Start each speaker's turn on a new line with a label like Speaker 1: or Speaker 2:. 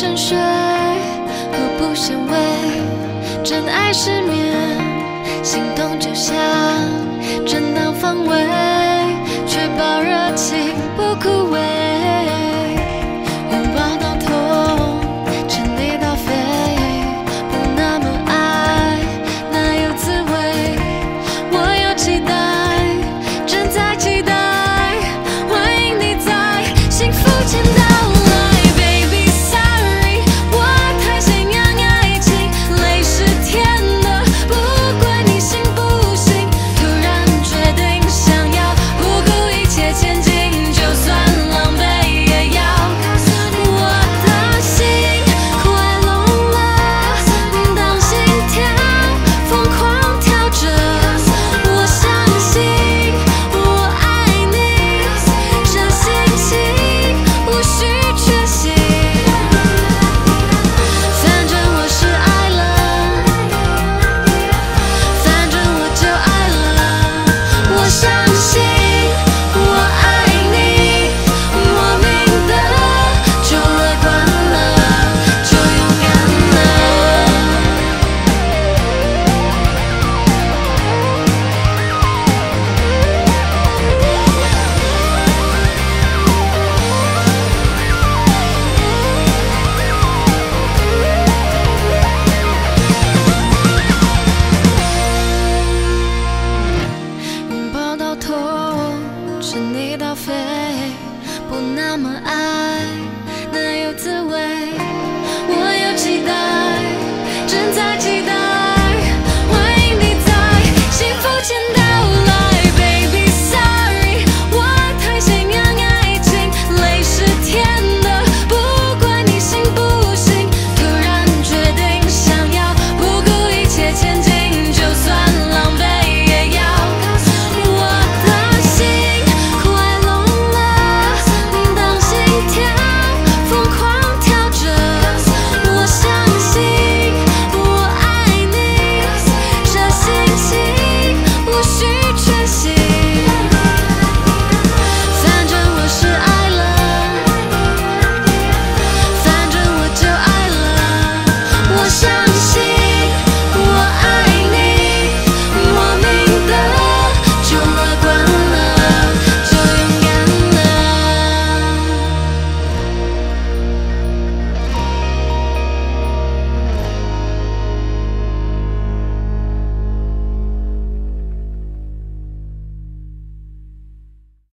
Speaker 1: 沉睡，互不相违，真爱失眠，心动就像，正当防卫，确保热情不枯萎。爱，哪有滋味？